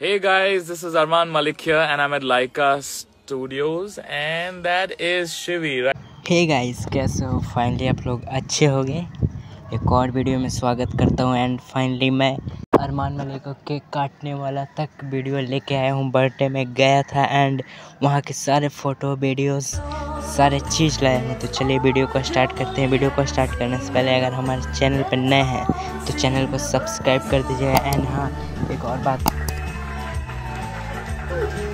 Hey guys, this is Arman Malik here, and I'm at Laika Studios, and that is Shivi. Right? Hey guys कैसे हो? Finally आप लोग अच्छे हो गए एक और वीडियो में स्वागत करता हूँ एंड फाइनली मैं अरमान मलिक को केक काटने वाला तक वीडियो लेके आया हूँ। बर्थडे में गया था एंड वहाँ के सारे फ़ोटो वीडियोस सारे चीज़ लाया हूँ। तो चलिए वीडियो को स्टार्ट करते हैं। वीडियो को स्टार्ट करने से पहले अगर हमारे चैनल पर नए हैं तो चैनल को सब्सक्राइब कर दीजिए एंड हाँ एक और बात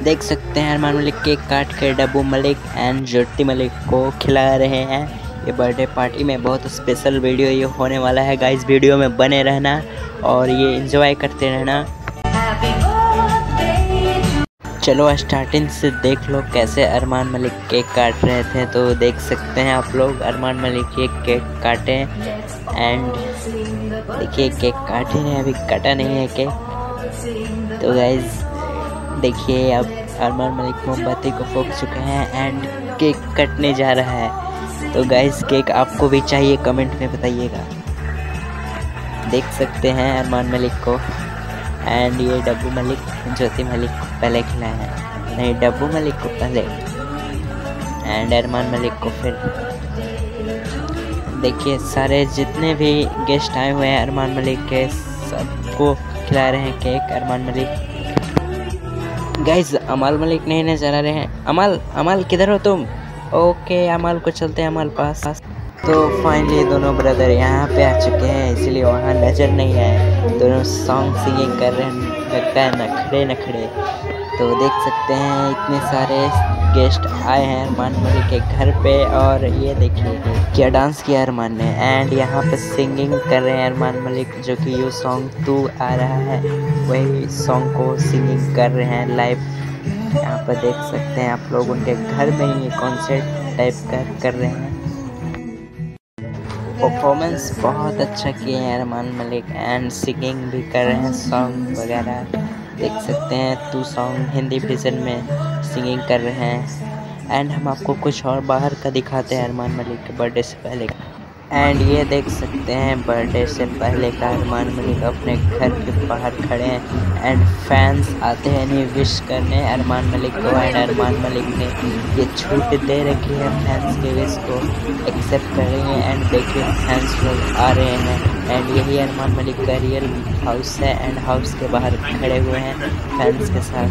देख सकते हैं अरमान मलिक केक काट कर डब्बू मलिक एंड ज्योति मलिक को खिला रहे हैं। ये बर्थडे पार्टी में बहुत स्पेशल वीडियो ये होने वाला है गाइस वीडियो में बने रहना और ये इंजॉय करते रहना। चलो स्टार्टिंग से देख लो कैसे अरमान मलिक केक काट रहे थे तो देख सकते हैं आप लोग, अरमान मलिक ये केक काटे एंड देखिए, केक काटे हैं, अभी कटा नहीं है केक। तो गाइज़ देखिए, अब अरमान मलिक मोमबत्ती को फूक चुके हैं एंड केक कटने जा रहा है। तो गाइस केक आपको भी चाहिए कमेंट में बताइएगा। देख सकते हैं अरमान मलिक को। एंड ये डब्बू मलिक, ज्योति मलिक को पहले खिलाए हैं। नहीं, डब्बू मलिक को पहले। एंड अरमान मलिक को फिर। देखिए, सारे जितने भी गेस्ट आए हुए हैं अरमान मलिक के, सबको खिला रहे हैं केक अरमान मलिक गाइज़ अमाल मलिक नहीं नज़र आ रहे हैं। अमाल अमाल किधर हो तुम? ओके अमाल को चलते हैं अमाल पास। तो फाइनली दोनों ब्रदर यहाँ पे आ चुके हैं, इसलिए वहाँ नज़र नहीं आए। दोनों सॉन्ग सिंगिंग कर रहे हैं, लगता है नखड़े नखड़े तो देख सकते हैं इतने सारे गेस्ट आए हैं अरमान मलिक के घर पे और ये देखिए क्या डांस किया अरमान ने। एंड यहाँ पे सिंगिंग कर रहे हैं अरमान मलिक, जो कि ये सॉन्ग तू आ रहा है। वही सॉन्ग को सिंगिंग कर रहे हैं लाइव यहाँ पर देख सकते हैं आप लोग उनके घर में ही कॉन्सर्ट टाइप का कर रहे हैं। परफॉर्मेंस बहुत अच्छा किए हैं अरमान मलिक एंड सिंगिंग भी कर रहे हैं सॉन्ग वगैरह। देख सकते हैं तू सॉन्ग हिंदी वर्जन में। सिंगिंग कर रहे हैं। एंड हम आपको कुछ और बाहर का दिखाते हैं अरमान मलिक के बर्थडे से पहले। एंड ये देख सकते हैं बर्थडे से पहले का अरमान मलिक अपने घर के बाहर खड़े हैं एंड फैंस आते हैं नहीं विश करने। अरमान मलिक को एंड अरमान मलिक ने ये छूट दे रखी है फैंस के विश को एक्सेप्ट करेंगे एंड देखिए फैंस लोग आ रहे हैं। एंड यही अरमान मलिक का रियल हाउस है एंड हाउस के बाहर खड़े हुए हैं। फैंस के साथ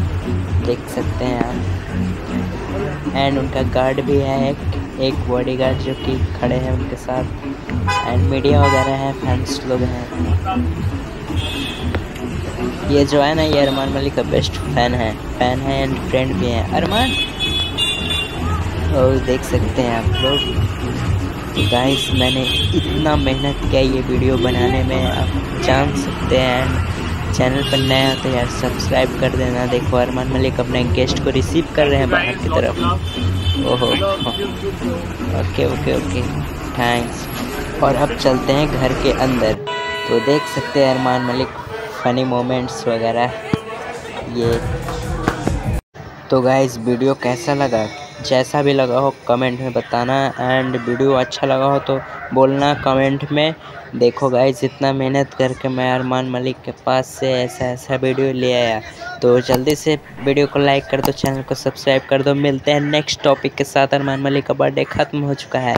देख सकते हैं आप। एंड उनका गार्ड भी है एक। एक बॉडी गार्ड जो कि खड़े हैं उनके साथ। एंड मीडिया वगैरह है फैंस लोग हैं। ये जो है ना, ये अरमान मलिक का बेस्ट फ़ैन है। फ़ैन है एंड फ्रेंड भी है। अरमान और देख सकते हैं आप लोग। गाइस मैंने इतना मेहनत किया ये वीडियो बनाने में। आप जान सकते हैं। चैनल पर नया तो यार सब्सक्राइब कर देना। देखो, अरमान मलिक अपने गेस्ट को रिसीव कर रहे हैं बाहर की तरफ़। ओहो, ओके ओके ओके। थैंक्स और अब चलते हैं घर के अंदर। तो देख सकते हैं अरमान मलिक फ़नी मोमेंट्स वगैरह। ये। तो गाइस वीडियो कैसा लगा? जैसा भी लगा हो कमेंट में बताना एंड वीडियो अच्छा लगा हो तो बोलना कमेंट में। देखो गाइज़ इतना मेहनत करके मैं अरमान मलिक के पास से ऐसा ऐसा वीडियो ले आया। तो जल्दी से वीडियो को लाइक कर दो चैनल को सब्सक्राइब कर दो। मिलते हैं नेक्स्ट टॉपिक के साथ। अरमान मलिक का बर्थडे ख़त्म हो चुका है।